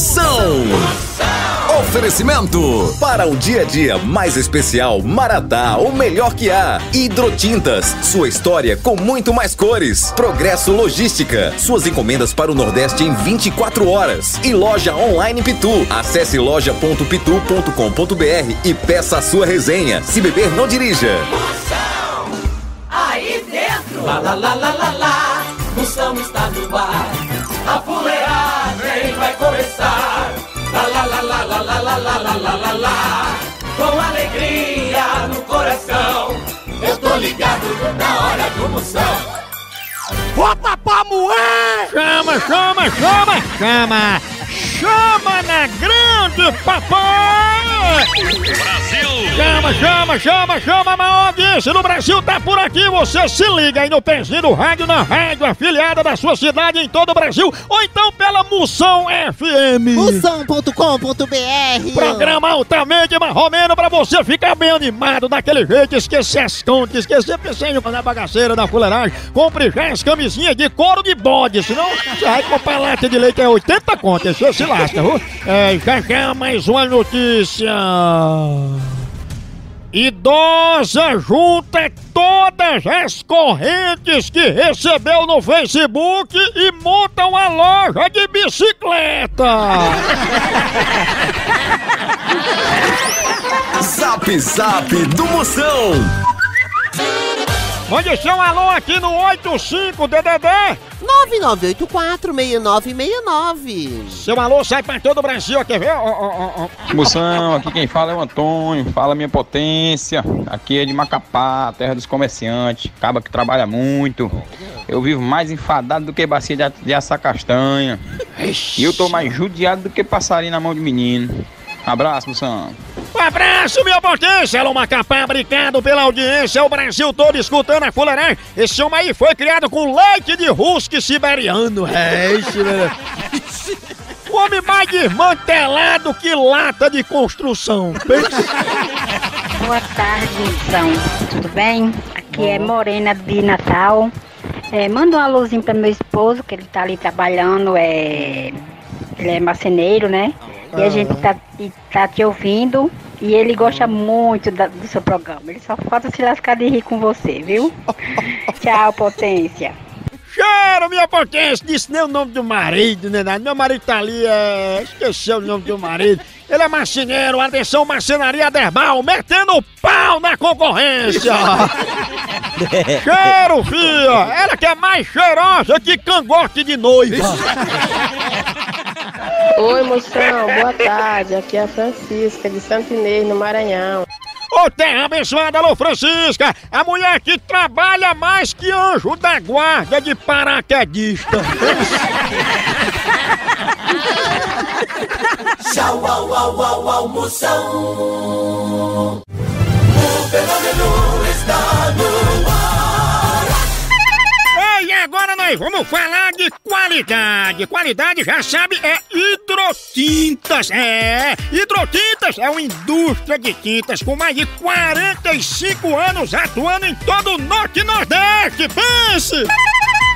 Moção. Oferecimento para um dia a dia mais especial, Maratá, o melhor que há. Hidrotintas, sua história com muito mais cores. Progresso Logística, suas encomendas para o Nordeste em 24 horas. E loja online Pitu. Acesse loja.pitu.com.br e peça a sua resenha. Se beber, não dirija. Moção, aí dentro. Lá, lá, lá, lá, lá, lá. Moção está no ar. A lá, lá, lá, lá, lá, lá, com alegria no coração. Eu tô ligado na hora do moção. Bota pra moer! Chama, chama, chama, chama! Chama na grande, papai! Brasil! Chama, chama, chama, chama, a maior audiência do Brasil tá por aqui. Você se liga aí no pezinho do rádio, na rádio afiliada da sua cidade em todo o Brasil, ou então pela Moção FM. Moção.com.br Programa altamente marromeno pra você ficar bem animado daquele jeito, esquecer as contas, esquecer pensando na bagaceira, na fuleiragem. Compre já as camisinhas de couro de bode, senão você vai comprar lata de leite é 80 contas, você se lasca, viu? É, já já mais uma notícia. Idosa junta todas as correntes que recebeu no Facebook e monta uma loja de bicicleta. Zap Zap do Moção. Mande seu alô aqui no 85DDD. 9984-6969. Seu alô sai pra todo o Brasil, quer ver? Ó, ó, ó, ó. Moção, aqui quem fala é o Antônio, fala minha potência. Aqui é de Macapá, terra dos comerciantes, acaba que trabalha muito. Eu vivo mais enfadado do que bacia de, de assar castanha. E eu tô mais judiado do que passarinho na mão de menino. Abraço, Moção. Um abraço, minha potência! Alô, Macapá, obrigado pela audiência. O Brasil todo escutando a fuleiragem. Esse homem aí foi criado com leite de husky siberiano. É isso, né? O homem mais desmantelado que lata de construção. Boa tarde, São. Tudo bem? Aqui é Morena de Natal. É, manda um alôzinho para meu esposo, que ele tá ali trabalhando, é... ele é marceneiro, né? E a gente tá, e tá te ouvindo e ele gosta muito da- do seu programa. Ele só falta se lascar de rir com você, viu? Tchau, potência. Cheiro, minha potência! Disse nem o nome do marido, né? Meu marido tá ali, é... esqueceu o nome do marido. Ele é marceneiro, atenção, marcenaria Derbal, metendo pau na concorrência! Cheiro, filha! Ela que é mais cheirosa que cangote de noiva! Oi, moção, boa tarde. Aqui é a Francisca, de Santo Inês, no Maranhão. Ô terra abençoada, alô Francisca! A mulher que trabalha mais que anjo da guarda de paraquedista! Tchau, au, au, au, au, moção. O fenômeno está agora nós vamos falar de qualidade. Qualidade, já sabe, é hidrotintas. É, hidrotintas é uma indústria de tintas com mais de 45 anos atuando em todo o Norte e Nordeste. Pense!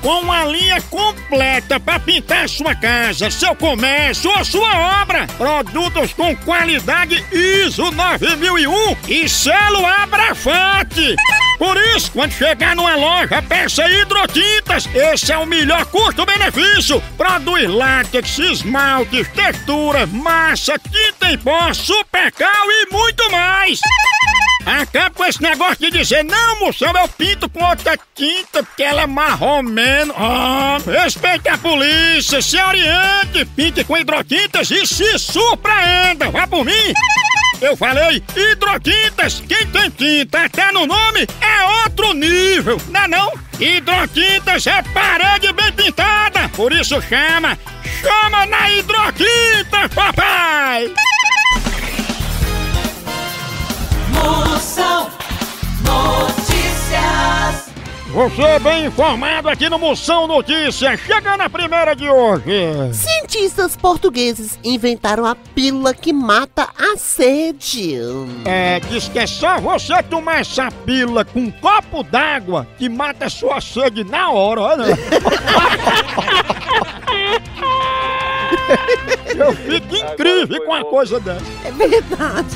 Com uma linha completa para pintar sua casa, seu comércio ou sua obra. Produtos com qualidade ISO 9001 e selo Abrafate. Por isso, quando chegar numa loja, peça hidrotintas. Esse é o melhor custo-benefício. Produz látex, esmaltes, textura, massa, tinta em pó, supercal e muito mais. Acaba com esse negócio de dizer, não, moção, eu pinto com outra tinta, porque ela é marromeno. Ah, respeite a polícia, se oriente, pinte com hidrotintas e se surpreenda. Vá por mim. Eu falei hidrotintas, quem tem tinta até no nome é outro nível, não é não? Hidrotintas é parede bem pintada, por isso chama, chama na hidrotintas, papai! Moção Notícias. Você bem informado aqui no Moção Notícias, chegando a primeira de hoje. Cientistas portugueses inventaram a pílula que mata a sede. É, diz que é só você tomar essa pílula com um copo d'água que mata a sua sede na hora, olha. Eu fico incrível com uma coisa dessa. É verdade.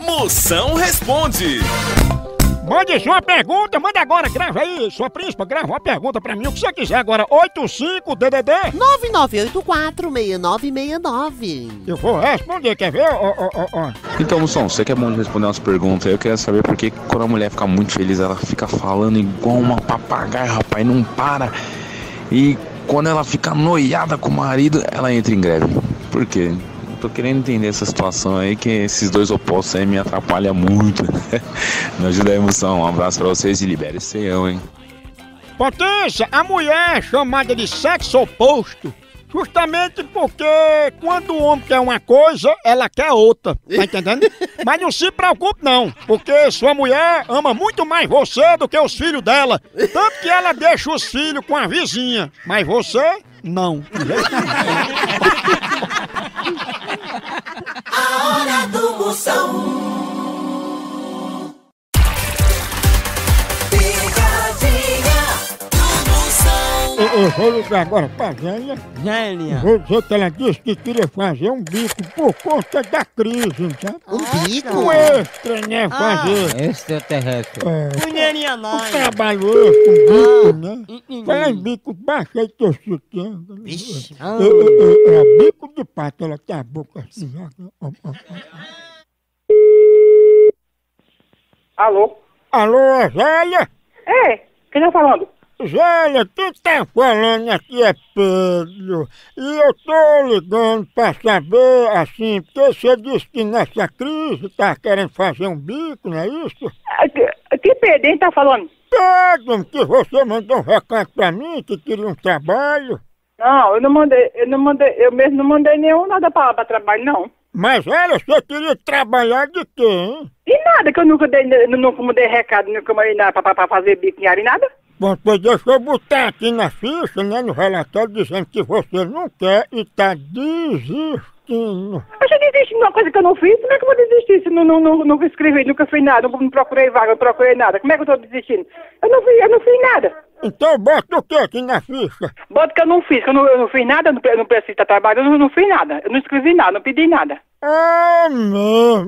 Moção responde. Mande sua pergunta, manda agora, grava aí. Sua príncipa, grava uma pergunta pra mim, o que você quiser agora. 85-DDD. 99846969. Eu vou responder, quer ver? Ó, ó, ó, ó. Então, Moção, você que é bom de responder umas perguntas, eu queria saber por que quando a mulher fica muito feliz, ela fica falando igual uma papagaia, rapaz, não para. E quando ela fica noiada com o marido, ela entra em greve. Por quê? Tô querendo entender essa situação aí, que esses dois opostos aí me atrapalham muito. me ajuda aí, Moção. Um abraço pra vocês e libere esse eu, hein? Potência, a mulher é chamada de sexo oposto justamente porque quando o homem quer uma coisa, ela quer outra. Tá entendendo? Mas não se preocupe não, porque sua mulher ama muito mais você do que os filhos dela. Tanto que ela deixa os filhos com a vizinha, mas você não. A hora do Moção. Eu, eu vou ligar agora pra velha. Gélia. Vou dizer que ela disse que queria fazer um bico por conta da crise, sabe? Um bico? Um extra, né? Fazer. Extraterrestre. É, Mulheria um lá. trabalho extra, um bico, né? Fala em bico, baixa aí teu sutiã. Vixe. Ah, É, é, é, é bico de pato, ela tem a boca assim. ó, ó, ó, ó. Alô? Alô, é Zélia? É, quem tá falando? Zélia, quem tá falando aqui é Pedro. E eu tô ligando pra saber, assim, porque você disse que nessa crise tá querendo fazer um bico, não é isso? Ah, Que, que Pedro, tá falando? Pedro, que você mandou um recado pra mim que queria um trabalho. Não, eu não mandei, eu não mandei, eu mesmo não mandei nenhum nada pra, pra trabalho, não. Mas olha, você queria trabalhar de quê, hein? E nada, que eu nunca dei, nunca mandei recado, nunca mandei nada pra, pra, pra fazer bico em área e nada. Bom, pois deixa eu botar aqui na ficha, né, no relatório, dizendo que você não quer e tá desistindo. Eu já desisti de uma coisa que eu não fiz, como é que eu vou desistir se não, não, não, nunca escrevi, nunca fiz nada, não, não procurei vaga, não procurei nada, como é que eu tô desistindo? Eu não fiz, eu não fiz nada. Então bota o que aqui na ficha? Bota que eu não fiz, que eu não, eu não fiz nada, eu não, pre- eu não preciso estar trabalhando, eu não, não fiz nada. Eu não escrevi nada, não pedi nada. Ah,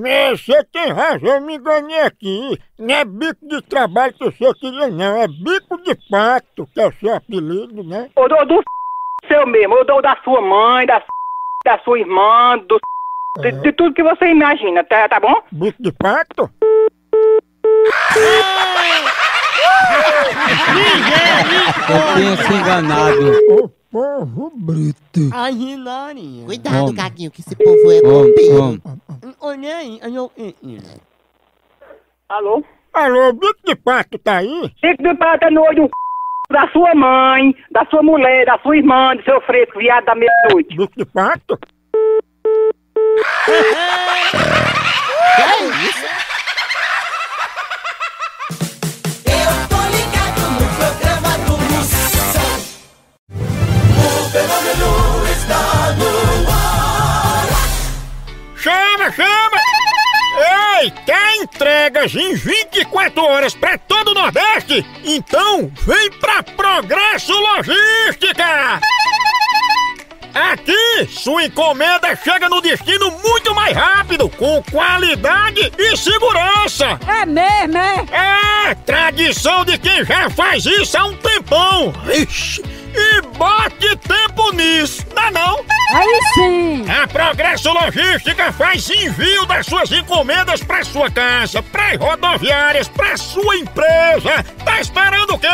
é, você tem razão, eu me enganei aqui. Não é bico de trabalho que você queria, não, é bico de pato, que é o seu apelido, né? Ou do, do seu mesmo, ou do, da sua mãe, da, da sua irmã, do, de, de tudo que você imagina, tá, tá bom? Bico de pato? Eu tenho se enganado. Ô povo bruto. Ai, Hilarinha. Cuidado, Homem. Gaguinho, que esse povo é Homem, golpeiro. homem. Olha aí, olha o- Alô? Alô, bico de pato tá aí? Fique de prata no olho da sua mãe, da sua mulher, da sua irmã, do seu fresco, viado da meia-noite. Bico de pato? Eu tô ligado no programa do Moção. O fenômeno está no ar. Chama, chama! Ei, quer entregas em 24 horas pra todo o Nordeste? Então vem pra Progresso Logística! Aqui, sua encomenda chega no destino muito mais rápido, com qualidade e segurança! É mesmo, é? É, tradição de quem já faz isso há um tempão! Ixi, e bote tempo nisso, não é não? Aí sim! A Progresso Logística faz envio das suas encomendas para sua casa, para rodoviárias, para sua empresa. Tá esperando o quê?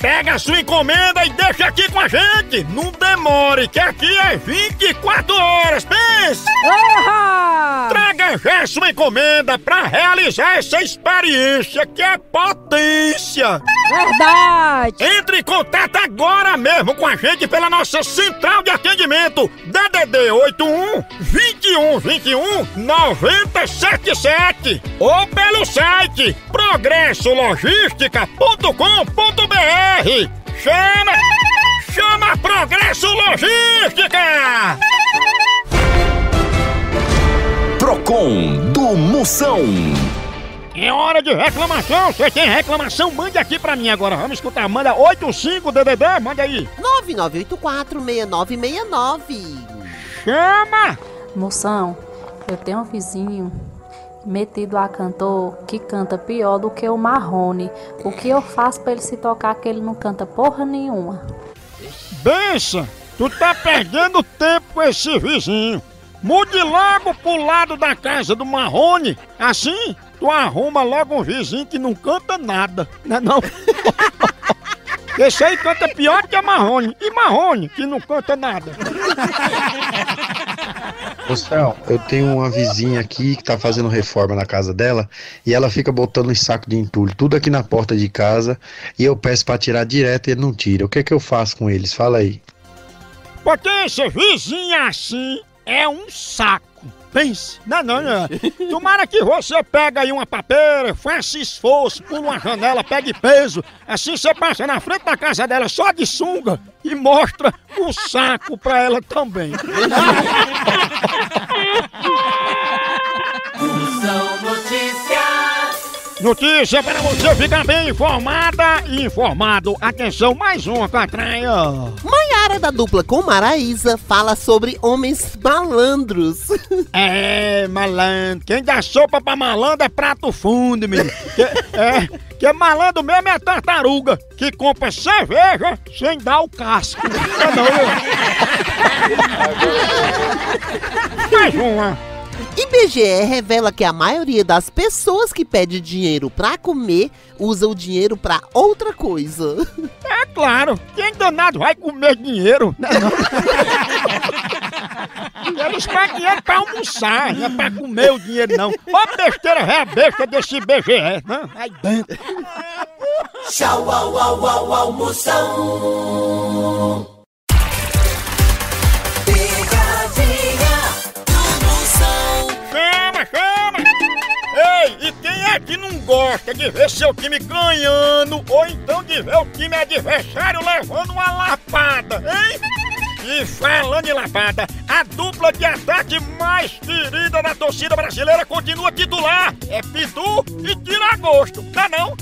Pega a sua encomenda e deixa aqui com a gente. Não demore, que aqui é 24 horas. Pense! Porra! Traga já sua encomenda para realizar essa experiência que é potência. Verdade! Entre em contato agora mesmo com a gente pela nossa central de atendimento DDD 81 21 21 977 ou pelo site progressologística.com.br. Chama! Chama Progresso Logística! Procon do Moção. É hora de reclamação. Você tem reclamação? Mande aqui pra mim agora. Vamos escutar. Manda 85 DDD, manda aí. 9984-6969. Chama! Moção, eu tenho um vizinho metido a cantor que canta pior do que o Marrone. O que eu faço pra ele se tocar que ele não canta porra nenhuma? Bença, tu tá perdendo tempo com esse vizinho. Mude logo pro lado da casa do Marrone. Assim, tu arruma logo um vizinho que não canta nada. Não é não? Esse aí canta pior que a Marrone. E Marrone, que não canta nada. Ô Céu, eu tenho uma vizinha aqui que tá fazendo reforma na casa dela e ela fica botando um saco de entulho tudo aqui na porta de casa e eu peço pra tirar direto e ele não tira. O que é que eu faço com eles? Fala aí. Porque esse vizinho assim é um saco. Pense. Não, não, não. Tomara que você pega aí uma papeira, faça esforço, pula uma janela, pegue peso. Assim você passa na frente da casa dela só de sunga e mostra o saco pra ela também. notícias. Notícia para você ficar bem informada e informado. Atenção, mais uma catraia. Maiara da dupla com Maraísa fala sobre homens malandros. É, malandro. Quem dá sopa pra malandro é prato fundo, menino. Que, é, que malandro mesmo é tartaruga, que compra cerveja sem dar o casco. É não, eu- Mais uma. IBGE revela que a maioria das pessoas que pede dinheiro pra comer usa o dinheiro pra outra coisa. É claro, quem danado vai comer dinheiro? Não, não. Eles pagam dinheiro pra almoçar, não é pra comer o dinheiro, não. Ó besteira, é a besta desse IBGE, não? Aí dentro. Tchau, au, au, au, almoção. Ei, e quem é que não gosta de ver seu time ganhando ou então de ver o time adversário levando uma lapada, hein? E falando em lapada, a dupla de ataque mais querida da torcida brasileira continua titular. É Pitu e Tiragosto, tá não?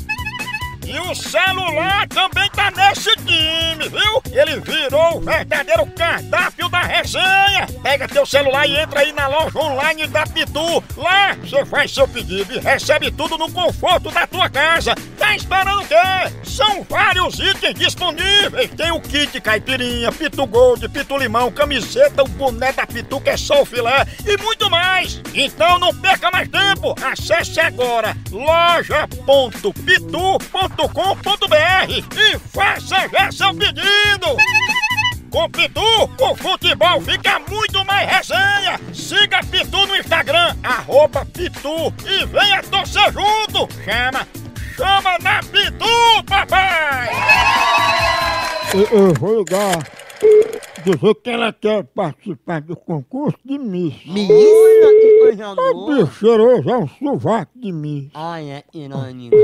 E o celular também tá nesse time, viu? Ele virou o verdadeiro cardápio da resenha. Pega teu celular e entra aí na loja online da Pitu. Lá você faz seu pedido e recebe tudo no conforto da tua casa. Tá esperando o quê? São vários itens disponíveis. Tem o kit caipirinha, Pitu Gold, Pitu Limão, camiseta, o boné da Pitu que é só o filé e muito mais. Então não perca mais tempo. Acesse agora loja.pitu.com.br e faça já seu pedido. Com Pitu, o futebol fica muito mais resenha. Siga Pitu no Instagram, arroba Pitu e venha torcer junto. Chama, chama na Pitu, papai! Eu, eu vou ligar, dizer que ela quer participar do concurso de Miss. Miss? que coisa boa. bicho cheiroso, é um sovaco de Miss. Ai, é irônico.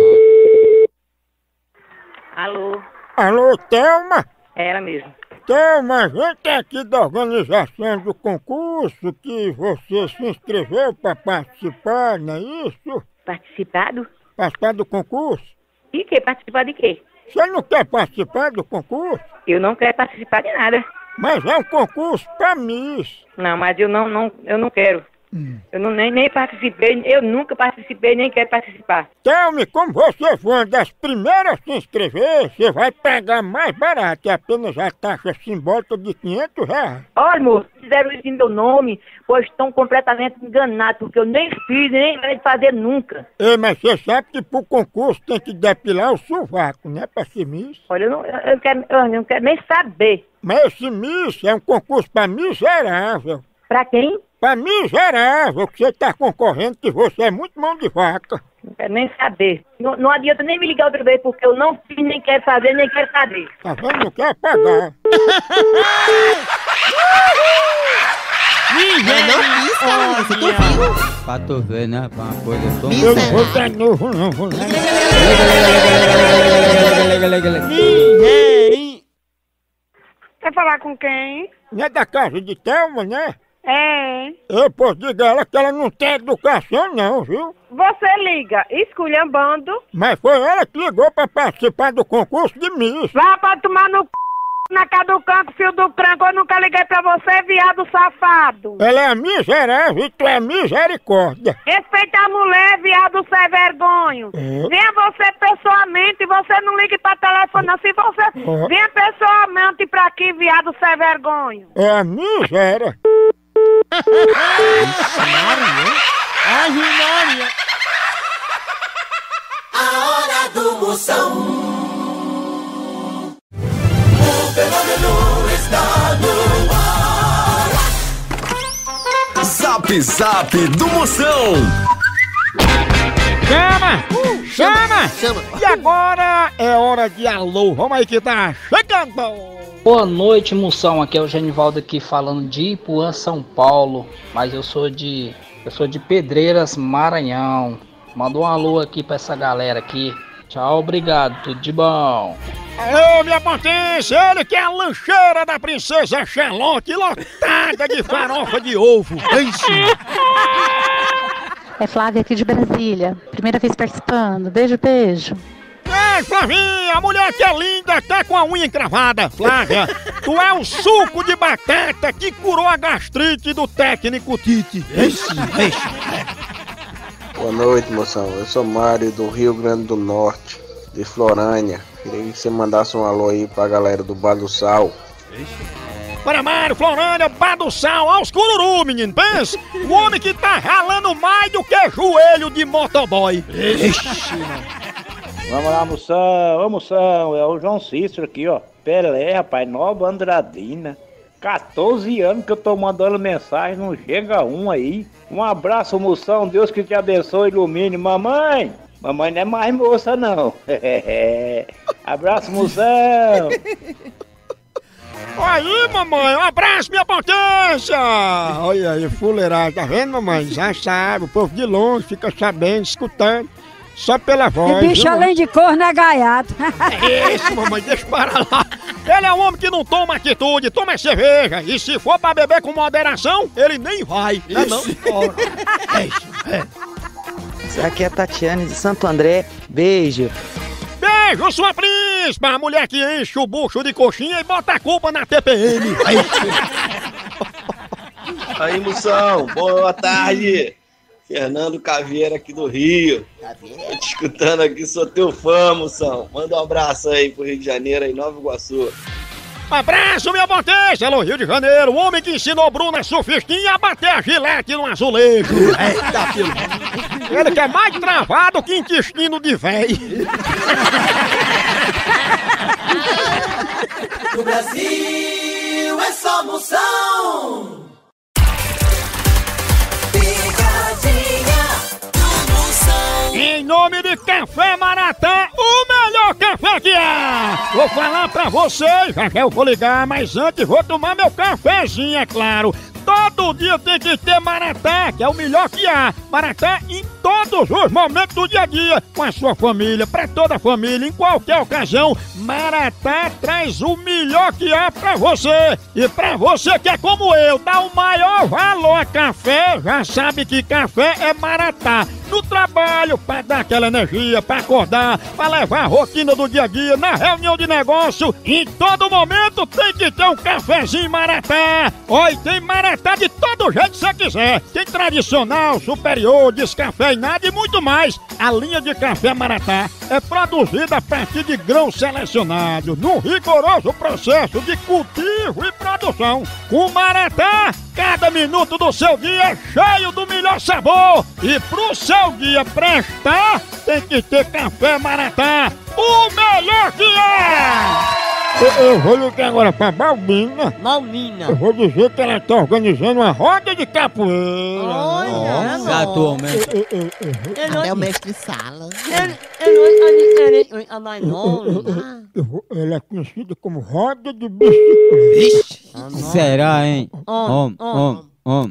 Alô, Alô, Thelma? é ela mesmo. Thelma, a gente é aqui da organização do concurso que você se inscreveu para participar, não é isso? Participado? Participar do concurso? E que? Participar de quê? Você não quer participar do concurso? Eu não quero participar de nada. Mas é um concurso para Miss. Não, mas eu não, não, eu não quero. Eu não, nem, nem participei, eu nunca participei, nem quero participar. Thelma, como você foi uma das primeiras a se inscrever, você vai pagar mais barato, é apenas a taxa simbólica de 500 reais. Olha, moço, fizeram isso em meu nome, pois estão completamente enganados, porque eu nem fiz, nem vai fazer nunca. Ei, mas você sabe que pro concurso tem que depilar o sovaco, né, pra ser Miss? Olha, eu não, eu, eu quero, eu não quero nem saber. Mas esse Miss é um concurso pra miserável. Pra quem? Pra miserável, que você tá concorrendo que você é muito mão de vaca. Não quero nem saber. Não, não adianta nem me ligar outra vez, porque eu não fiz, nem quero fazer, nem quero saber. Tá vendo? Não quer pagar. Ninguém não quis, cara, você tu viu? Pra tu ver, né? Pra uma coisa tão... Eu não vou dar novo, não. Vou lá. Ninguém... Quer falar com quem? Não é da casa de Thelma, né? É. Eu posso dizer a ela que ela não tem educação não, viu? Você liga esculhambando. Mas foi ela que ligou pra participar do concurso de Miss. Vá pra tomar no c... na cara do canto, fio do cranco. Eu nunca liguei pra você, viado safado. Ela é miserável e tu é misericórdia. Respeita a mulher, viado sem vergonho. É. Venha você pessoalmente, você não ligue pra telefone, não. Se você É. venha pessoalmente pra aqui, viado sem vergonho. É a miséria. A hora do Moção. O fenômeno está no ar. Zap Zap do Moção. Chama! Chama! Chama. E agora é hora de alô. Vamos aí que tá chegando. Boa noite, Moção. Aqui é o Genivaldo aqui falando de Ipuã, São Paulo. Mas eu sou de. Eu sou de Pedreiras, Maranhão. Manda um alô aqui pra essa galera aqui. Tchau, obrigado, tudo de bom. Alô, minha potência! Ele que é a lancheira da princesa Charlotte, lotada de farofa de ovo. Isso. É Flávia aqui de Brasília. Primeira vez participando. Beijo, beijo. Ei, Flavinha, a mulher que é linda, tá com a unha encravada. Flávia, tu é o suco de batata que curou a gastrite do técnico Tite. Esse, esse. Boa noite, moção. Eu sou Mário do Rio Grande do Norte, de Florânia. Queria que você mandasse um alô aí pra galera do Bar do Sal. Para Mário, Florânia, Bar do Sal, aos cururu, menino. Pensa, o homem que tá ralando mais do que joelho de motoboy. Vamos lá, moção, ô moção, é o João Cícero aqui, ó. Pelé, rapaz, Nova Andradina. 14 anos que eu tô mandando mensagem, não chega um aí. Um abraço, moção, Deus que te abençoe, ilumine. Mamãe, mamãe não é mais moça, não. abraço, moção. Aí, mamãe, um abraço, minha potência! Olha aí, fuleiragem, tá vendo, mamãe? Já sabe, o povo de longe fica sabendo, escutando, só pela voz. E bicho viu, além de corno é gaiato. É isso, mamãe, deixa para lá. Ele é um homem que não toma atitude, toma cerveja. E se for pra beber com moderação, ele nem vai. Não, é não? Ora, é isso, é. Aqui é a Tatiane de Santo André. Beijo. Beijo, sua príncipa! A mulher que enche o bucho de coxinha e bota a culpa na TPM. É isso. Aí, moção, boa tarde. Fernando Caveira aqui do Rio. Tô te escutando aqui, sou teu fã, moção. Manda um abraço aí pro Rio de Janeiro, aí, Nova Iguaçu. Um abraço, minha potência, no Rio de Janeiro. O homem que ensinou Bruna Sufistinha a bater a gilete no azulejo. Eita, filho. Ele que é mais travado que intestino de véi. No Brasil é só moção. Em nome de Café Maratá, o melhor café que há! Vou falar pra vocês, já já eu vou ligar, mas antes vou tomar meu cafezinho, é claro. Todo dia tem que ter Maratá, que é o melhor que há. Maratá em todos os momentos do dia a dia, com a sua família, pra toda a família, em qualquer ocasião. Maratá traz o melhor que há pra você. E pra você que é como eu, dá o maior valor a café, já sabe que café é Maratá. No trabalho, pra dar aquela energia, pra acordar, pra levar a rotina do dia a dia, na reunião de negócio, em todo momento tem que ter um cafezinho Maratá. Oi, tem Maratá de todo jeito que você quiser. Tem tradicional, superior, descafeinado e muito mais. A linha de café Maratá é produzida a partir de grãos selecionados, num rigoroso processo de cultivo e produção. Com Maratá, cada minuto do seu dia é cheio do melhor sabor. E pro seu dia prestar, tem que ter café Maratá, o melhor que é! Eu, eu vou ligar agora pra Balbina. Balbina. Eu vou dizer que ela tá organizando uma roda de capoeira. Olha, gato, homem. É o mestre Sala. Eu vou- Ela é conhecida como roda de bicicleta. Será, hein? Om, om, om.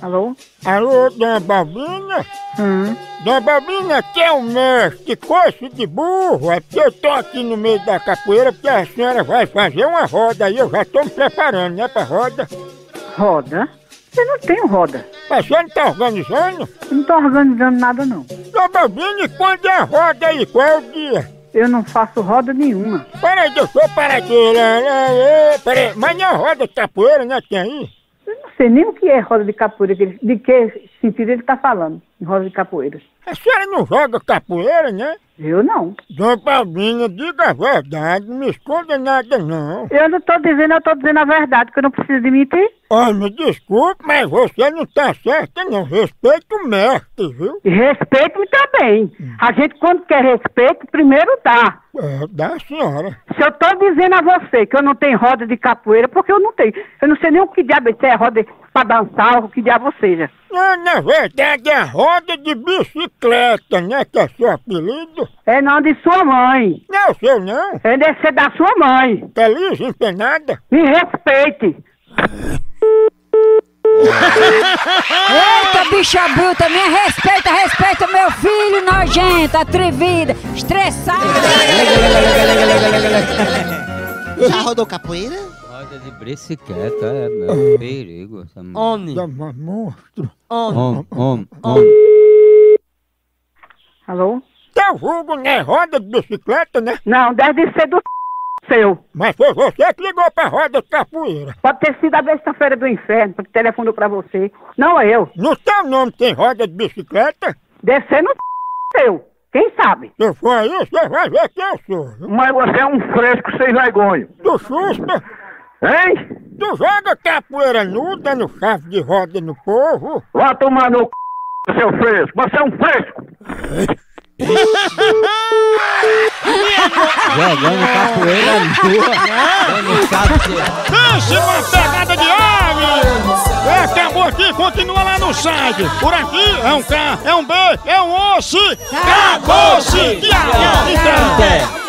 Alô? Alô, Dona Balbina? Hum. Dona Balbina, que é o mestre coice de burro, é porque eu tô aqui no meio da capoeira porque a senhora vai fazer uma roda aí, eu já tô me preparando, né, pra roda. Roda? Eu não tenho roda. Mas você não tá organizando? Não tô organizando nada, não. Dona Balbina, e quando é a roda aí? Qual é o dia? Eu não faço roda nenhuma. Peraí, deixa eu parar aqui. Peraí, mas não é roda de capoeira, né, que aí? Sei nem o que é roda de capoeira, de que sentido ele tá falando, em roda de capoeira. A senhora não joga capoeira, né? Eu não. Dona Balbina, diga a verdade, não me esconda nada não. Eu não tô dizendo, eu tô dizendo a verdade, que eu não preciso de mentir. Olha, me desculpe, mas você não tá certa não. Respeita o mestre, viu? Respeito-me também. A gente, quando quer respeito, primeiro dá. É, da senhora. Se eu tô dizendo a você que eu não tenho roda de capoeira, porque eu não tenho. Eu não sei nem o que diabo isso é roda pra dançar, ou o que diabo seja. Não, na verdade é a roda de bicicleta, né? Que é seu apelido. É não de sua mãe. Não, seu não. É deve ser da sua mãe. Tá lisa, empenada? Me respeite. Eita, bicha bruta, me respeita, respeita meu filho nojento, atrevida, estressada. Já rodou capoeira? Roda de bicicleta, é meu perigo. essa mulher. Homem. Monstro. Homem, homem, homem. Alô? Teu vulgo não é roda de bicicleta, né? Não, deve ser do seu. Mas foi você que ligou pra roda de capoeira. Pode ter sido a besta-feira do inferno, que telefonou pra você. Não é eu. No teu nome tem roda de bicicleta? Deve ser no seu. Quem sabe? Se for aí, você vai ver quem eu sou. Mas você é um fresco sem vergonha. Tu chusta? Hein? Tu joga capoeira nuda no chave de roda no povo? Vá tomar no c... seu fresco. Você é um fresco. Jogando capoeira nua. Pense uma pegada de ave! É, acabou aqui, continua lá no site. Por aqui é um K, é um B, é um osso. Acabou-se! Até.